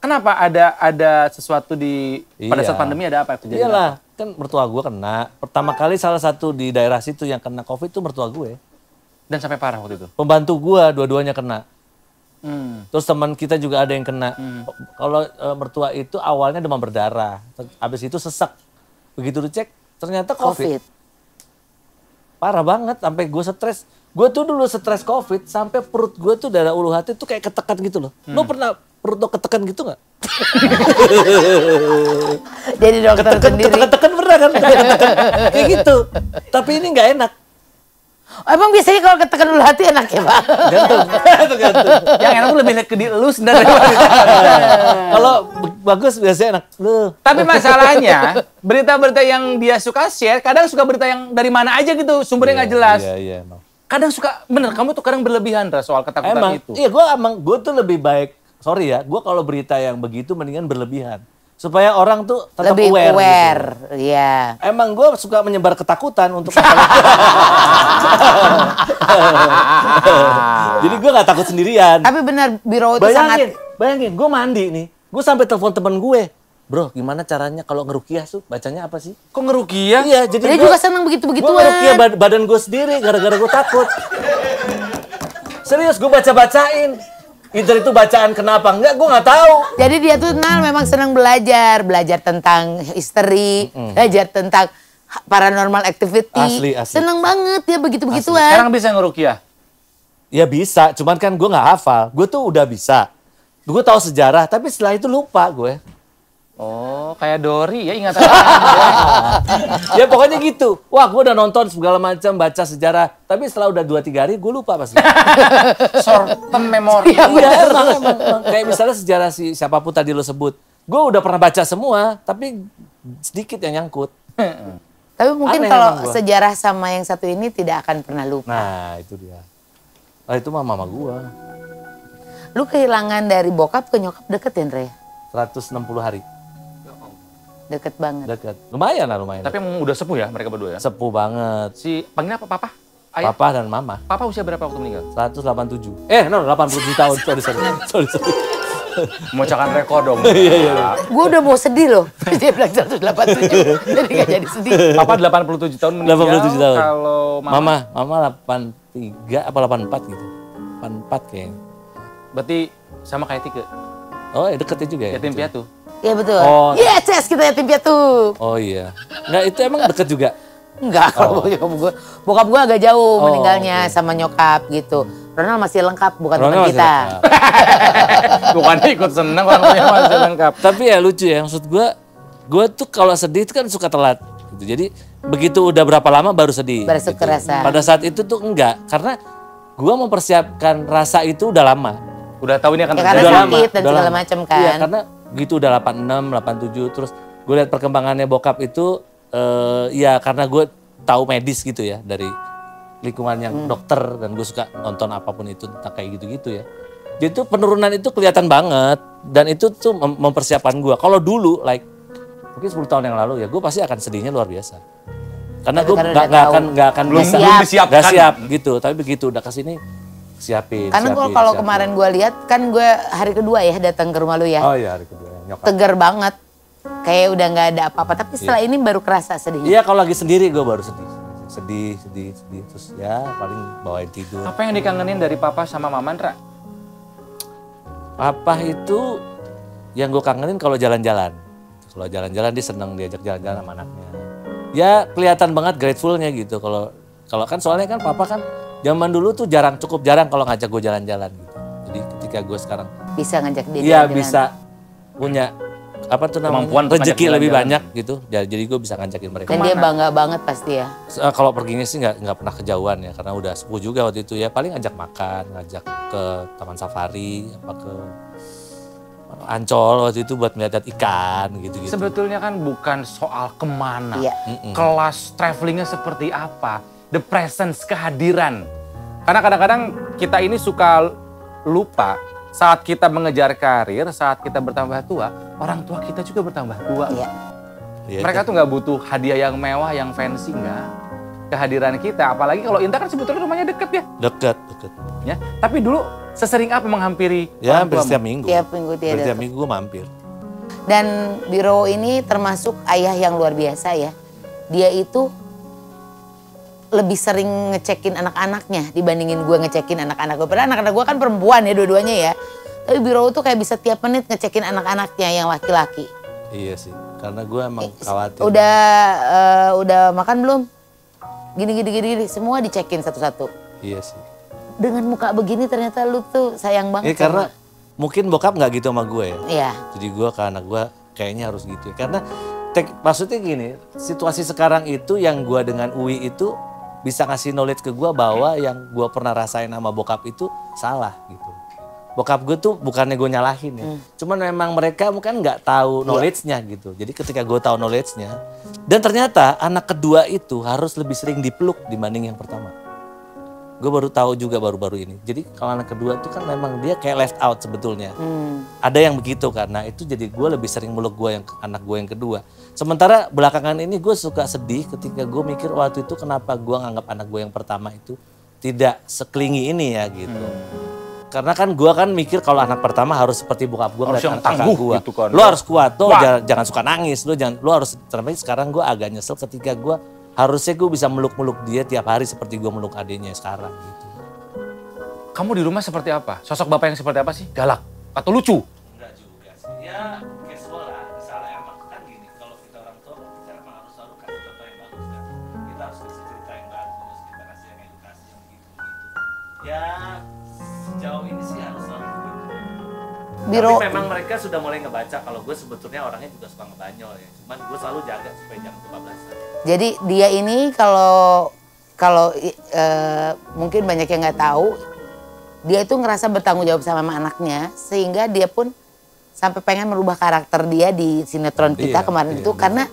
Kenapa ada ada sesuatu di pada Iya. saat pandemi ada apa kejadian? Iyalah, kan mertua gue kena. Pertama kali salah satu di daerah situ yang kena COVID itu mertua gue. Dan sampai parah waktu itu. Pembantu gue dua-duanya kena. Hmm. Terus teman kita juga ada yang kena. Kalau eh, mertua itu awalnya demam berdarah, habis itu sesak. Begitu dicek, ternyata COVID. Covid. Parah banget, sampai gue stres. Gue tuh dulu stres COVID, sampai perut gue tuh darah ulu hati tuh kayak ketekan gitu loh. Lo pernah perut lo ketekan gitu nggak? (laughs) Jadi dokter Ketekan, sendiri. ketekan, ketekan pernah kan? Ketekan, kayak gitu. Tapi ini nggak enak. Oh, emang biasanya kalau ketekan dulu hati enak ya pak? Gantung. (laughs) Gantung. Yang enak tuh lebih lihat ke di lu sebenarnya. (laughs) Kalau bagus biasanya enak. Lu. Tapi masalahnya berita-berita yang dia suka share kadang suka berita yang dari mana aja gitu sumbernya nggak jelas. Iya, iya emang. Kadang suka bener kamu tuh kadang berlebihan Ra, soal ketakutan Emang, itu. iya gue emang gue tuh lebih baik. Sorry ya, gue kalau berita yang begitu mendingan berlebihan supaya orang tuh tetap Lebih aware. aware. gitu. Iya. Emang gue suka menyebar ketakutan untuk (laughs) Jadi gue nggak takut sendirian. Tapi benar Biro itu Bayangin, sangat bayangin, gue mandi nih, gue sampai telepon temen gue, bro, gimana caranya kalau ngerukiah tuh bacanya apa sih? Kok ngerukiah? Iya, jadi Dia gua- juga senang Gue begitu-begituan. ngerukiah bad- badan gue sendiri gara-gara gue takut. Serius, gue baca-bacain. Either itu bacaan kenapa enggak, gue nggak tahu. Jadi dia tuh Nal memang senang belajar, belajar tentang history, belajar tentang paranormal activity. Asli, asli. Seneng banget dia begitu-begituan. Sekarang bisa ngerukiah. Ya bisa, cuman kan gue nggak hafal. Gue tuh udah bisa. Gue tahu sejarah, tapi setelah itu lupa gue. Oh, kayak Dori ya ingatan. (laughs) ya pokoknya gitu. Wah, gue udah nonton segala macam, baca sejarah. Tapi setelah udah 2-3 hari, gue lupa pasti. (laughs) Short term memory. Iya, emang, emang, emang. Kayak misalnya sejarah si siapa pun tadi lo sebut. Gue udah pernah baca semua, tapi sedikit yang nyangkut. (laughs) Tapi mungkin Aneh kalau gua. sejarah sama yang satu ini tidak akan pernah lupa. Nah, itu dia. Ah, itu mah mama gue. Lu kehilangan dari bokap ke nyokap deket ya, Andre? 160 hari. Deket banget. Dekat. Lumayan lah, lumayan. Tapi emang udah sepuh ya mereka berdua ya. sepuh banget. Si panggilnya apa papa? Ayah. Papa dan mama. Papa usia berapa waktu meninggal? 187. Eh, no, 87 tahun. Sorry, sorry. (laughs) Sorry, sorry. Memecahkan rekor dong. (laughs) Iya, iya, iya. Gue udah mau sedih loh. (laughs) Dia bilang 187. Jadi gak jadi sedih. Papa 87 tahun meninggal. 87 tahun. Kalau mama, Mama, mama 83 apa 84 gitu. 84 kayaknya. berarti sama kayak Tike. Oh, ya deketnya juga ya. Yatim piatu. Iya betul. Oh. Yes, yes kita yatim piatu. Oh iya. Nggak, itu emang deket juga. Enggak, kalau bokap gue. Bokap gue agak jauh Oh, meninggalnya sama nyokap gitu. Ronald masih lengkap, bukan Ronald teman kita. (laughs) Bukan ikut seneng orang tuanya masih lengkap. Tapi ya lucu ya, maksud gue, gue tuh kalau sedih itu kan suka telat. Gitu. Jadi begitu udah berapa lama baru sedih. Baru gitu. kerasa. Pada saat itu tuh enggak, karena gue mempersiapkan rasa itu udah lama. Udah tahu ini akan Ya, karena terjadi. sakit. sakit dan udah segala lama. macam kan. Iya, karena gitu udah 86, 87, terus gue lihat perkembangannya bokap itu, eh ya karena gue tahu medis gitu ya dari lingkungan yang Hmm. dokter dan gue suka nonton apa pun itu tentang kayak gitu-gitu ya. Jadi tuh penurunan itu kelihatan banget dan itu tuh mem- mempersiapkan gue. Kalau dulu like mungkin 10 tahun yang lalu ya gue pasti akan sedihnya luar biasa. Karena gue nggak akan nggak akan Belum- bisa belum disiapkan. nggak siap gitu. Tapi begitu udah ke sini siapin. Karena gua siapin, kalau siapin. kemarin gue lihat kan gue hari kedua ya datang ke rumah lu ya. Oh iya hari kedua nyokap. Tegar banget. Kayak udah nggak ada apa-apa. Tapi setelah ini baru kerasa sedihnya. Iya kalau lagi sendiri gue baru sedih. Sedih, sedih, sedih. Terus ya paling bawain tidur. Apa yang dikangenin dari papa sama mama, Ndra? Papa itu yang gue kangenin kalau jalan-jalan. Kalau jalan-jalan dia seneng diajak jalan-jalan sama anaknya. Ya kelihatan banget gratefulnya gitu. Kalau kalau kan soalnya kan papa kan zaman dulu tuh jarang cukup jarang kalau ngajak gue jalan-jalan gitu. Jadi ketika gue sekarang Bisa ngajak dia iya bisa punya apa tuh namanya Kemampuan rezeki lebih banyak gitu. Ya, Jadi gue bisa ngajakin mereka. Dan dia bangga banget pasti ya. Eh, kalau perginya sih nggak nggak pernah kejauhan ya karena udah sepuh juga waktu itu ya paling ngajak makan ngajak ke taman safari apa ke Ancol waktu itu buat melihat ikan gitu-gitu. Sebetulnya kan bukan soal ke mana, Iya. kelas travelingnya seperti apa, the presence, kehadiran. Karena kadang-kadang kita ini suka lupa saat kita mengejar karir, saat kita bertambah tua, orang tua kita juga bertambah tua. Iya. Iya, Mereka tuh nggak butuh hadiah yang mewah, yang fancy nggak. Kehadiran kita, apalagi kalau Inta kan sebetulnya rumahnya deket ya, deket, deket. ya. Tapi dulu sesering apa menghampiri Ya hampir setiap minggu. Tiap minggu dia. Setiap minggu gue mampir. Dan Biro ini termasuk ayah yang luar biasa ya. Dia itu lebih sering ngecekin anak-anaknya dibandingin gue ngecekin anak-anak gue. Padahal anak-anak gue kan perempuan ya dua-duanya ya. Tapi Biro tuh kayak bisa tiap menit ngecekin anak-anaknya yang laki-laki. Iya sih, karena gue emang khawatir. Udah eh, udah makan belum? Gini gini gini, gini. semua dicekin satu-satu. Iya sih. Dengan muka begini ternyata lu tuh sayang banget. karena sama- mungkin bokap nggak gitu sama gue ya. Iya. Jadi gue ke anak gue kayaknya harus gitu. Karena tek, maksudnya gini, situasi sekarang itu yang gue dengan Uwi itu bisa ngasih knowledge ke gue bahwa yang gue pernah rasain sama bokap itu salah gitu. Bokap gue tuh bukannya gue nyalahin ya, cuman memang mereka mungkin nggak tahu knowledge-nya gitu. Jadi ketika gue tahu knowledge-nya, dan ternyata anak kedua itu harus lebih sering dipeluk dibanding yang pertama. Gue baru tahu juga baru-baru ini. Jadi kalau anak kedua tuh kan memang dia kayak left out sebetulnya Hmm. ada yang begitu karena itu jadi gue lebih sering meluk gue yang anak gue yang kedua sementara belakangan ini gue suka sedih ketika gue mikir waktu itu kenapa gue nganggap anak gue yang pertama itu tidak seklingi ini ya gitu karena kan gue kan mikir kalau anak pertama harus seperti bokap gue Harus yang tangguh gue gitu kan. lo harus kuat lo jangan, jangan suka nangis lo jangan lo harus tapi sekarang gue agak nyesel ketika gue harusnya gue bisa meluk-meluk dia tiap hari seperti gue meluk adiknya sekarang gitu Kamu di rumah seperti apa? Sosok bapak yang seperti apa sih? Galak atau lucu? Enggak juga sih. Ya casual lah. Misalnya emang kan gini, kalau kita orang tua kita emang harus selalu kasih contoh yang bagus kan. Kita harus kasih cerita yang bagus, kita kasih yang edukasi yang gitu gitu. Ya sejauh ini Biro Tapi memang mereka sudah mulai ngebaca kalau gue sebetulnya orangnya juga suka ngebanyol ya. Cuman gue selalu jaga supaya jangan kebablasan. Jadi dia ini kalau kalau eh, mungkin banyak yang nggak tahu, dia itu ngerasa bertanggung jawab sama anaknya sehingga dia pun sampai pengen merubah karakter dia di sinetron kita Iya, kemarin iya, itu iya. karena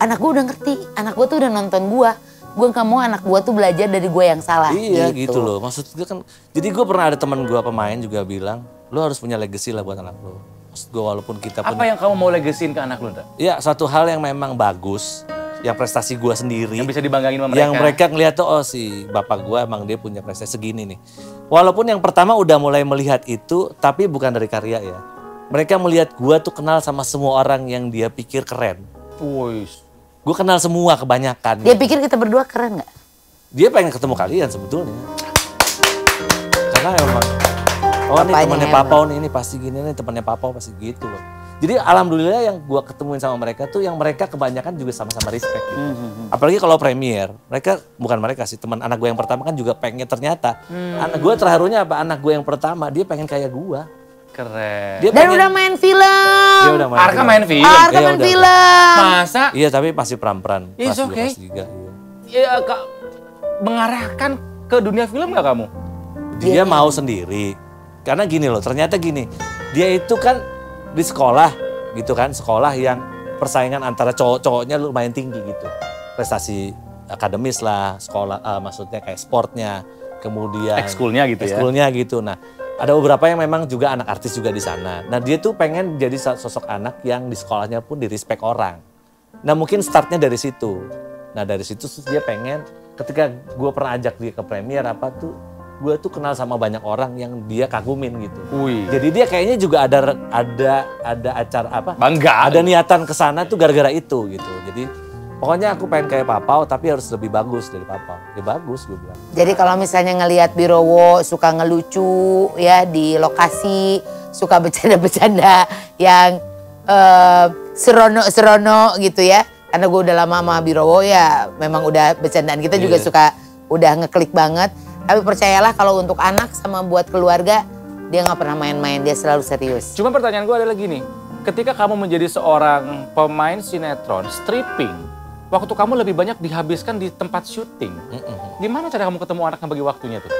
anak gue udah ngerti, anak gue tuh udah nonton gue, gue nggak mau anak gue tuh belajar dari gue yang salah. Iya gitu. loh. Maksud gue kan, jadi gue pernah ada teman gue pemain juga bilang, lo harus punya legacy lah buat anak lo. Maksud gue walaupun kita Apa punya, yang kamu mau legasin ke anak lu, Nda? ya satu hal yang memang bagus, yang prestasi gue sendiri. Yang bisa dibanggain sama mereka? yang mereka ngeliat tuh oh si bapak gua emang dia punya prestasi segini nih walaupun yang pertama udah mulai melihat itu tapi bukan dari karya ya mereka melihat gua tuh kenal sama semua orang yang dia pikir keren Wih, gue kenal semua kebanyakan. Dia pikir kita berdua keren nggak? dia pengen ketemu kalian sebetulnya. Karena emang oh ini temannya papau nih ini pasti gini nih temannya papau pasti gitu loh. Jadi alhamdulillah yang gua ketemuin sama mereka tuh yang mereka kebanyakan juga sama-sama respect gitu. apalagi kalau premier mereka bukan mereka sih teman anak gue yang pertama kan juga pengen ternyata. Anak gue terharunya apa? Anak gue yang pertama dia pengen kayak gua keren. dia Dan pengen udah main film. dia udah main Arka film. main film. Arka Iya, main udah. film. Masa iya tapi masih peran-peran It's kelas dua, okay. iya. ya, Kak, mengarahkan ke dunia film nggak kamu? dia mau sendiri karena gini loh ternyata gini dia itu kan di sekolah gitu kan sekolah yang persaingan antara cowok-cowoknya lumayan tinggi gitu prestasi akademis lah sekolah eh, maksudnya kayak sportnya kemudian Ekskulnya gitu ya? ekskulnya gitu nah ada beberapa yang memang juga anak artis juga di sana. Nah dia tuh pengen jadi sosok anak yang di sekolahnya pun di respect orang. Nah mungkin startnya dari situ. Nah dari situ dia pengen ketika gue pernah ajak dia ke premier apa tuh gue tuh kenal sama banyak orang yang dia kagumin gitu. Wih, jadi dia kayaknya juga ada ada ada acara apa? Bangga. ada niatan ke sana tuh gara-gara itu gitu. Jadi pokoknya aku pengen kayak papau tapi harus lebih bagus dari papau ya bagus gue bilang Jadi kalau misalnya ngelihat Birowo suka ngelucu ya di lokasi, suka bercanda-bercanda yang eh, serono-serono gitu ya. Karena gue udah lama sama Birowo ya memang udah bercandaan kita juga Iya. suka udah ngeklik banget. Tapi percayalah kalau untuk anak sama buat keluarga dia nggak pernah main-main, dia selalu serius. Cuma pertanyaan gue adalah gini, ketika kamu menjadi seorang pemain sinetron, stripping, waktu kamu lebih banyak dihabiskan di tempat syuting. Gimana cara kamu ketemu anak yang bagi waktunya tuh?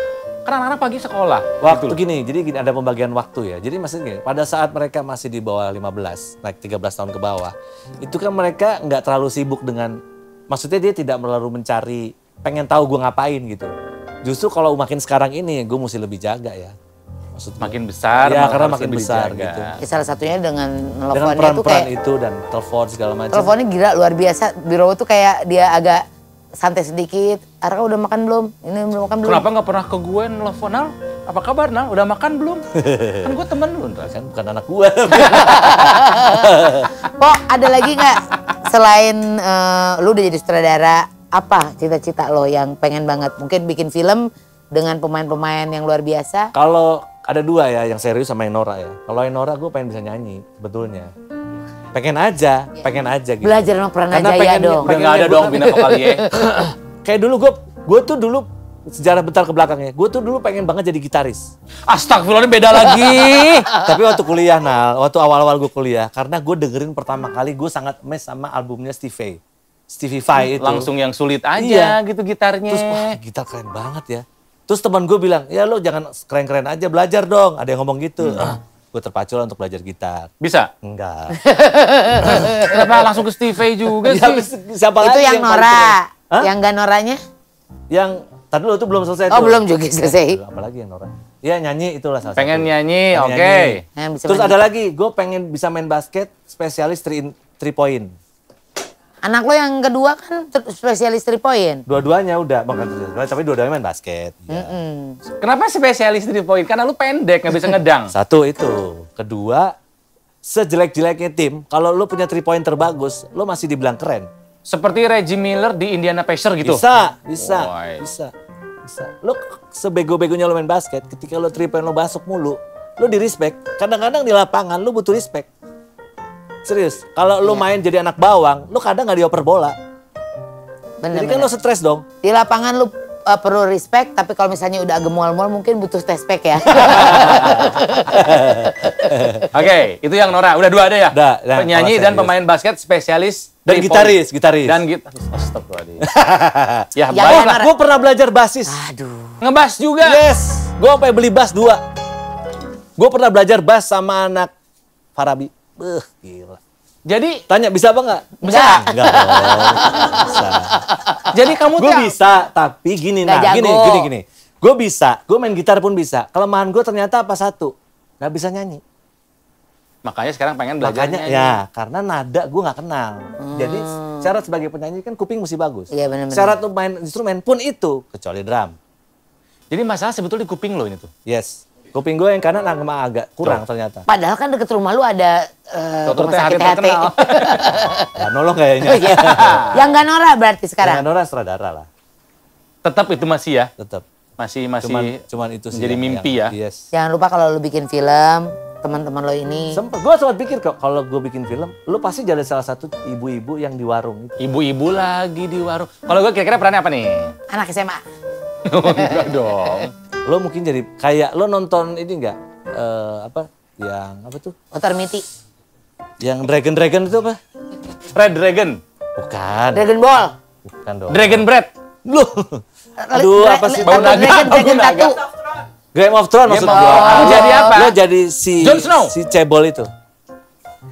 Kan anak-anak pagi sekolah. Waktu gitu gini, jadi gini, ada pembagian waktu ya. Jadi maksudnya gini, pada saat mereka masih di bawah 15, naik 13 tahun ke bawah, itu kan mereka nggak terlalu sibuk dengan, maksudnya dia tidak terlalu mencari, pengen tahu gue ngapain gitu. Justru kalau makin sekarang ini, gue mesti lebih jaga ya. Maksud gua. Makin besar, Ya, karena makin besar dijaga. gitu. Ya, salah satunya dengan Dengan nelfonnya tuh peran-peran kayak itu dan telepon segala macam. teleponnya gila luar biasa. Biro tuh kayak dia agak santai sedikit. Arka udah makan belum? Ini belum makan belum? Kenapa nggak pernah ke gue nelfon Nal? Apa kabar Nal? Udah makan belum? (laughs) kan gue temen lu. Kan bukan anak gue. (laughs) Kok ada lagi nggak selain eh, lu udah jadi sutradara, apa cita-cita lo yang pengen banget? Mungkin bikin film dengan pemain-pemain yang luar biasa. Kalau ada dua ya, yang serius sama yang Nora ya. Kalau yang Nora gue pengen bisa nyanyi, sebetulnya. Pengen aja, pengen aja gitu. Belajar sama Pranajaya Karena pengen- dong. Udah nggak ada dong bina vokalie. (laughs) Kayak dulu gue, gue tuh dulu sejarah bentar ke belakangnya, gue tuh dulu pengen banget jadi gitaris. Astagfirullah ini beda lagi. (laughs) Tapi waktu kuliah, nah, waktu awal-awal gue kuliah, karena gue dengerin pertama kali gue sangat mes sama albumnya Stevie Vai. Stevie Vai itu. Langsung yang sulit aja Iya. gitu gitarnya. Terus wah gitar keren banget ya. Terus teman gue bilang, ya lo jangan keren-keren aja, belajar dong. Ada yang ngomong gitu. Ah, gue terpacu lah untuk belajar gitar. Bisa? Enggak. (laughs) Kenapa langsung ke Stevie juga (laughs) Ya, sih? siapa Itu lagi yang paling Nora. Hah? Yang gak Noranya? Yang tadi dulu tuh belum selesai Oh tuh. belum juga selesai. Apalagi yang Nora. Ya nyanyi itulah salah Pengen satu. nyanyi, Pengen oke. nyanyi. Yang bisa Terus main ada lagi, gue pengen bisa main basket spesialis three, three point. Anak lo yang kedua kan spesialis three point. Dua-duanya udah, bukan tapi dua-duanya main basket. Ya. Hmm. Kenapa spesialis three point? Karena lu pendek, nggak bisa ngedang. (laughs) Satu itu. Kedua, sejelek-jeleknya tim, kalau lu punya three point terbagus, lu masih dibilang keren. Seperti Reggie Miller di Indiana Pacers gitu. Bisa, bisa, Woi. bisa, bisa. Lu sebego-begonya lu main basket, ketika lu three point lu masuk mulu, lu di respect. Kadang-kadang di lapangan lu butuh respect. Serius, kalau lu main jadi anak bawang, lu kadang nggak dioper bola. Bener, jadi kan bener. lu stres dong. Di lapangan lu uh, perlu respect, tapi kalau misalnya udah agak mual-mual mungkin butuh test pack ya. (laughs) Oke, itu yang Nora. Udah dua ada ya? Udah, nah, Penyanyi dan serius. pemain basket spesialis Dan gitaris, gitaris. Dan gitaris. (laughs) Astagfirullahaladzim. (laughs) ya, Ya, baik ya, lah. Gue pernah belajar basis. Aduh. Ngebas juga. Yes, gue sampai beli bass dua. Gue pernah belajar bass sama anak Farabi. Beuh, gila. Jadi, Tanya bisa apa nggak? Bisa. Enggak bisa. jadi kamu Gue tuh bisa, tapi gini nah, gini, jago. gini, gini. Gue bisa, gue main gitar pun bisa. Kelemahan gue ternyata apa satu? Gak bisa nyanyi. Makanya sekarang pengen belajar Makanya nyanyi. ya, karena nada gue nggak kenal. Jadi syarat sebagai penyanyi kan kuping mesti bagus. Iya, benar-benar. Syarat untuk main instrumen pun itu, kecuali drum. Jadi masalah sebetulnya di kuping lo ini tuh. Yes. Kuping gue yang kanan agak agak kurang ternyata. Padahal kan deket rumah lu ada uh, Dokter rumah sakit terkenal. (laughs) Gak nolong kayaknya. Iya. Yang gak Nora berarti sekarang. Dengan Nora sutradara lah, Tetap itu masih ya. tetap. Masih masih Cuman, cuman itu sih menjadi yang- mimpi yang- ya. Yes. Jangan lupa kalau lu bikin film, teman-teman lo ini. Sempet, gue sempat pikir kok kalau gue bikin film, lu pasti jadi salah satu ibu-ibu yang di warung. Ibu-ibu lagi di warung. Kalau gue kira-kira perannya apa nih? Anak SMA. (laughs) Enggak dong. Lo mungkin jadi kayak lo nonton ini enggak eh, apa yang apa tuh? Otor Miti. Yang Dragon Dragon itu apa? Red Dragon. Bukan. Dragon Ball. Bukan dong. Dragon Bread. Lu. Aduh, apa sih? Bau naga, Dragon, Dragon. Tattoo. Game of Thrones maksud gua. Thrones. Lu jadi apa? Lo jadi si Jon Snow? si cebol itu.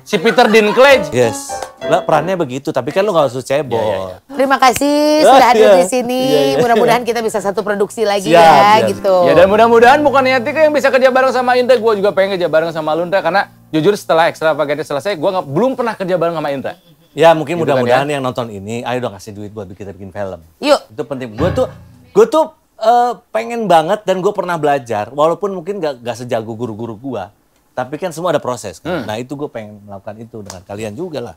Si Peter Dinklage. Yes. Lah perannya begitu, tapi kan lu gak usah cebol. Iya, iya, iya. Terima kasih Oh, sudah hadir iya. di sini. Iya, iya. Mudah-mudahan kita bisa satu produksi lagi Siap, ya gitu. Ya dan mudah-mudahan bukan Yatika yang bisa kerja bareng sama Indra. Gue juga pengen kerja bareng sama Lundra karena jujur setelah extravaganza selesai, gue nggak belum pernah kerja bareng sama Indra. Ya mungkin Gitu kan, mudah-mudahan ya? yang nonton ini, ayo dong kasih duit buat kita bikin film. Yuk. Itu penting. Gue tuh, gue tuh eh, pengen banget dan gue pernah belajar, walaupun mungkin gak, gak sejago guru-guru gue, tapi kan semua ada proses. kan. Hmm. Nah itu gue pengen melakukan itu dengan kalian juga lah.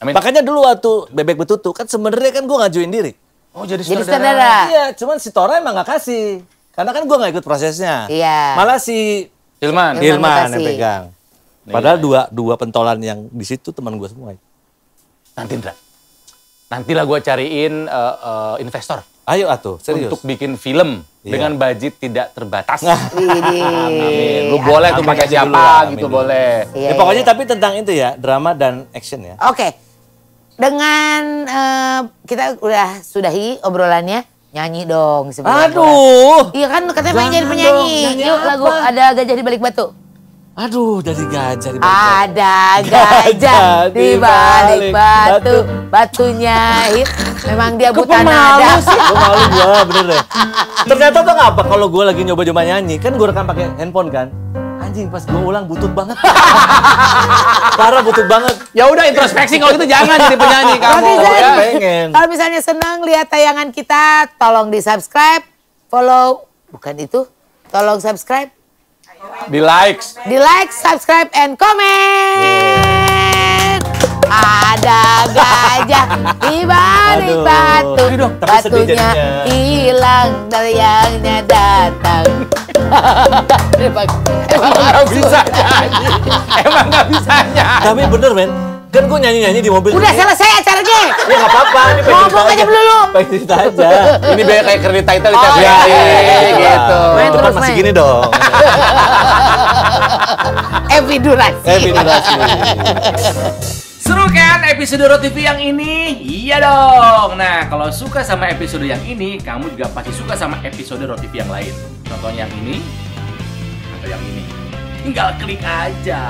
Amin. Makanya dulu waktu bebek betutu kan sebenarnya kan gue ngajuin diri. Oh jadi Jadi sutradara. sutradara. Iya, cuman si Tora emang gak kasih. Karena kan gue gak ikut prosesnya. Iya. Malah si Hilman. Hilman Hilman yang pegang. Iya. Padahal dua dua pentolan yang di situ teman gue semua. Nanti Indra. Nantilah gue cariin eh, eh, investor Ayo atuh, serius. untuk bikin film Iya. dengan budget tidak terbatas. Widih. (laughs) Amin. Lu boleh tuh pakai siapa dulu lah, amin gitu boleh. Iya, ya pokoknya iya. tapi tentang itu ya, drama dan action ya. Oke. Dengan eh, kita udah sudahi obrolannya. Nyanyi dong sebenarnya. Aduh. Iya kan katanya pengen jadi penyanyi. dong, nyanyi Yuk lagu ada gajah di balik batu. Aduh, dari gajah di balik batu. Ada (laughs) gajah di balik batu, batunya hit. Memang dia buta nada. sih? (laughs) Gue malu gua, bener deh. Ternyata tuh ngapa kalau gue lagi nyoba-nyoba nyanyi, kan gue rekam pakai handphone kan. Anjing pas gue ulang butut banget. (laughs) Parah butut banget. Ya udah introspeksi kalau gitu jangan jadi penyanyi Kalau kamu. misalnya, ya. pengen. kalau misalnya senang lihat tayangan kita, tolong di subscribe, follow, bukan itu, tolong subscribe, Di likes. di like, subscribe, and comment. Ada gajah di balik Aduh. batu, dong, batunya hilang dari yangnya datang. emang, (laughs) emang Emang nggak bisa nyanyi. Emang nggak bisa nyanyi. Tapi bener men, kan gue nyanyi-nyanyi di mobil. Udah ini. selesai acaranya. Ya nggak apa-apa, ini pengen Ngomong aja dulu. Pengen cerita aja. (laughs) Ini biar kayak kredit title Oh, dikasih iya, iya, iya, iya. gitu. Main terus, masih gini dong. (laughs) Evi Durasi. Eh, bini durasi. Seru kan episode Roti TV yang ini? Iya dong. Nah, kalau suka sama episode yang ini, kamu juga pasti suka sama episode Roti TV yang lain. Contohnya yang ini atau yang ini. Tinggal klik aja.